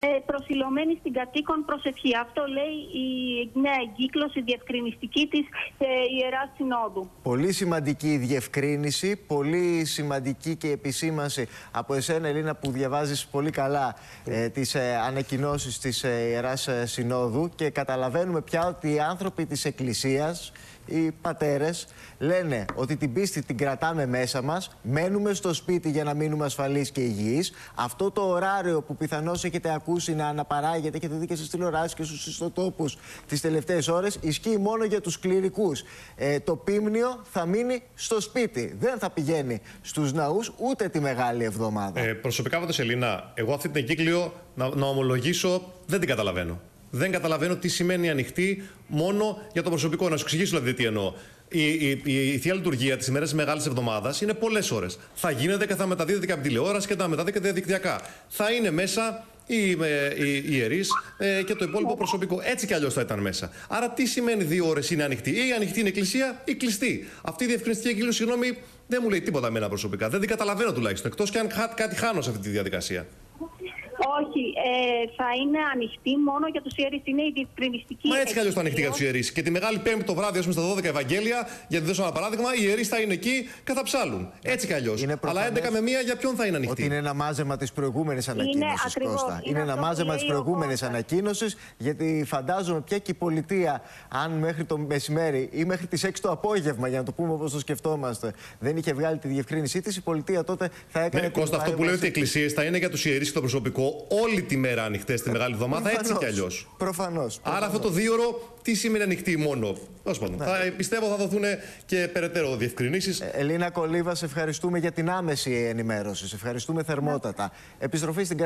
ε, προσιλωμένη στην κατοίκον προσευχή. Αυτό λέει η νέα εγκύκλωση διευκρινιστική της ε, Ιεράς Συνόδου. Πολύ σημαντική η διευκρίνηση, πολύ σημαντική και η επισήμανση από εσένα Ελίνα που διαβάζεις πολύ καλά ε, τις ε, ανακοινώσεις της ε, Ιεράς ε, Συνόδου και καταλαβαίνουμε πια ότι οι άνθρωποι της Εκκλησίας οι πατέρες λένε ότι την πίστη την κρατάμε μέσα μας, μένουμε στο σπίτι για να μείνουμε ασφαλείς και υγιείς. Αυτό το ωράριο που πιθανώς έχετε ακούσει να αναπαράγεται, έχετε δει και στις τηλεοράσεις και στους ιστοτόπους τις τελευταίες ώρες, ισχύει μόνο για τους κληρικούς. Ε, το ποίμνιο θα μείνει στο σπίτι. Δεν θα πηγαίνει στους ναούς ούτε τη Μεγάλη Εβδομάδα. Ε, προσωπικά, Σελίνα, εγώ αυτή την εγκύκλιο να, να ομολογήσω δεν την καταλαβαίνω. Δεν καταλαβαίνω τι σημαίνει ανοιχτή μόνο για το προσωπικό. Να σου εξηγήσω δηλαδή τι εννοώ. Η, η, η, η θεία λειτουργία της ημέρας της Μεγάλης Εβδομάδας είναι πολλές ώρες. Θα γίνεται και θα μεταδίδεται και από τηλεόραση και θα μεταδίδεται και διαδικτυακά. Θα είναι μέσα οι, ε, οι, οι ιερείς ε, και το υπόλοιπο προσωπικό. Έτσι κι αλλιώς θα ήταν μέσα. Άρα, τι σημαίνει δύο ώρες είναι ανοιχτή; Ή ανοιχτή είναι εκκλησία ή κλειστή. Αυτή η διευκρινιστική εκκλησία, συγγνώμη, δεν μου λέει τίποτα εμένα προσωπικά. Δεν την καταλαβαίνω τουλάχιστον. Εκτός κι αν κάτι χάνω σε αυτή τη διαδικασία. Όχι, ε, θα είναι ανοιχτή μόνο για τους ιερείς. Είναι η διευκρινιστική. Μα έτσι κι αλλιώς θα ανοιχτή για τους ιερείς. Και τη Μεγάλη Πέμπτη το βράδυ, ας πούμε, στα 12 Ευαγγέλια, για να δώσω ένα παράδειγμα, οι ιερείς θα είναι εκεί και θα ψάλουν. Έτσι κι αλλιώς. Αλλά 11 με 1 για ποιον θα είναι ανοιχτή; Ότι είναι ένα μάζεμα της προηγούμενης ανακοίνωσης, Κώστα. Είναι, είναι ένα μάζεμα της προηγούμενης ανακοίνωσης, γιατί φαντάζομαι πια και η πολιτεία, αν μέχρι το μεσημέρι ή μέχρι τις 6 το απόγευμα, για να το πούμε όπως το σκεφτόμαστε, δεν είχε βγάλει τη διευκρίνησή της, η πολιτεία τότε θα έκανε. Ναι, Κώστα, αυτό που λέει ότι οι εκκλησίες θα είναι για τους ιερείς και το προσωπικό όλη τη μέρα ανοιχτές τη Μεγάλη Εβδομάδα, έτσι κι αλλιώς. Προφανώς. Άρα αυτό το δίωρο τι σημαίνει ανοιχτή μόνο; Ναι. Θα, πιστεύω θα δοθούν και περαιτέρω διευκρινήσεις. Ε, Ελίνα Κολίβα, σε ευχαριστούμε για την άμεση ενημέρωση. Σε ευχαριστούμε θερμότατα. Επιστροφή στην